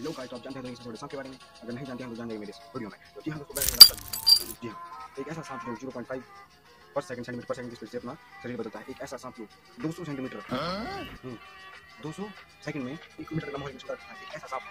Hello guys तो आप जानते हैं? तो थोड़े सांप के बारे में अगर नहीं जानते हैं। तो जान जाएँगे मेरे वीडियो में तो जी हाँ दोस्तों बैठने जी हाँ एक ऐसा सांप जो ज़ीरो पॉइंट फाइव पर सेकंड सेंटीमीटर पर सेकंड की स्पीड से अपना शरीर बदलता है एक ऐसा सांप जो दो सौ सेंटीमीटर दो सौ सेकंड में एक मीटर लंबा हो सकता है। एक ऐसा सांप।